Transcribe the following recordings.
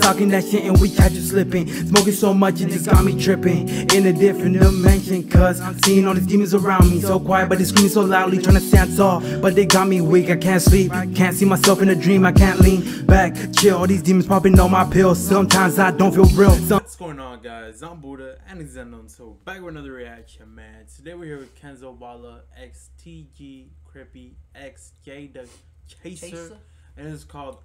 Talking that shit and we catch you slipping. Smoking so much it just got me tripping. In a different dimension, cause I'm seeing all these demons around me. So quiet, but they screaming so loudly, trying to stand tall. But they got me weak, I can't sleep. Can't see myself in a dream, I can't lean back. Chill, all these demons popping on my pills. Sometimes I don't feel real. Some What's going on, guys? I'm Buddha and it's Unknown. So back with another reaction, man. Today we're here with Kenzo Balla, XTG, Crippy, XJ the Chaser, Chaser? and it's called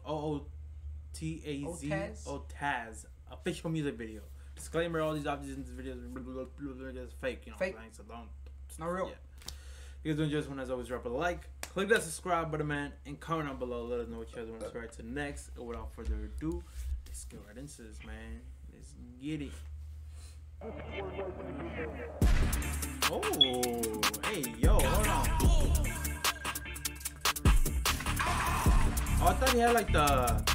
OOTAZ Otaz? OTAZ official music video. Disclaimer: All these objects in this video are just fake, you know. Fake. What I'm saying? So don't. It's not real. Yeah. If you guys enjoy this one, as always, drop a like, click that subscribe button, man, and comment down below. Let us know what you guys want to subscribe to next. And without further ado, let's get right into this, man. Let's get it. Oh, hey, yo, hold on. Oh, I thought he had like the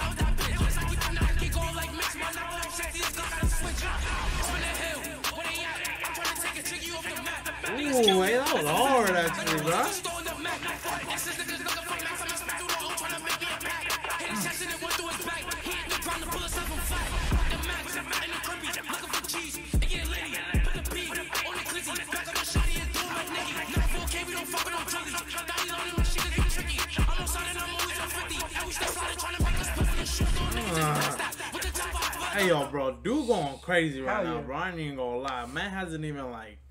hey, that was hard actually, bro. Hey yo, bro, dude going crazy right Hell now, yeah. bro. I ain't even gonna lie. Man hasn't even like ha-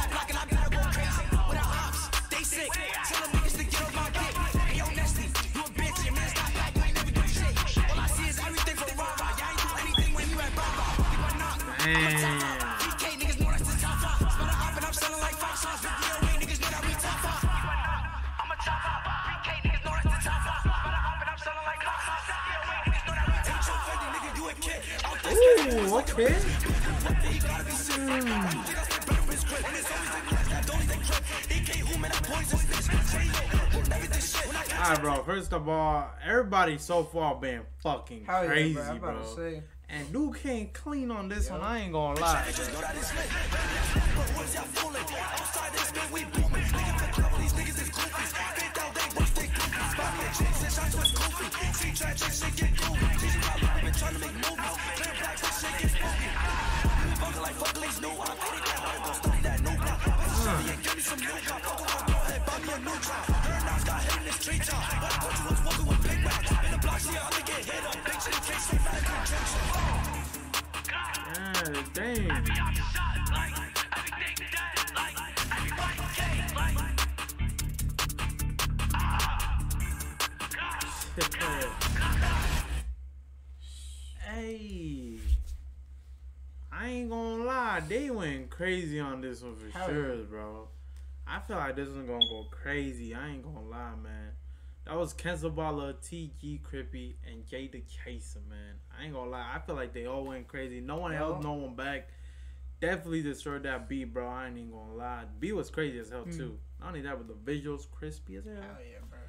Ooh, okay. Alright, bro. First of all, everybody so far been fucking Hell yeah, crazy, bro. I'm bro. And dude can't clean on this one. I ain't gonna lie. God damn. hey. I ain't gonna lie, they went crazy on this one for Hell sure, bro. I feel like this one's gonna go crazy. I ain't gonna lie, man. That was Kenzo Balla, TG Crippy, and JayDaChaserr, man. I ain't gonna lie. I feel like they all went crazy. No one held no one back. Definitely destroyed that beat, bro. I ain't even gonna lie. B was crazy as hell, hmm. too. Not only that, but the visuals crispy as hell. Hell yeah, bro.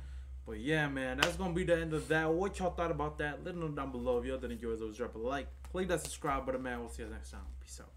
But yeah, man, that's gonna be the end of that. What y'all thought about that? Let me know down below. If y'all did enjoy those, drop a like. Click that subscribe button, man. We'll see you next time. Peace out.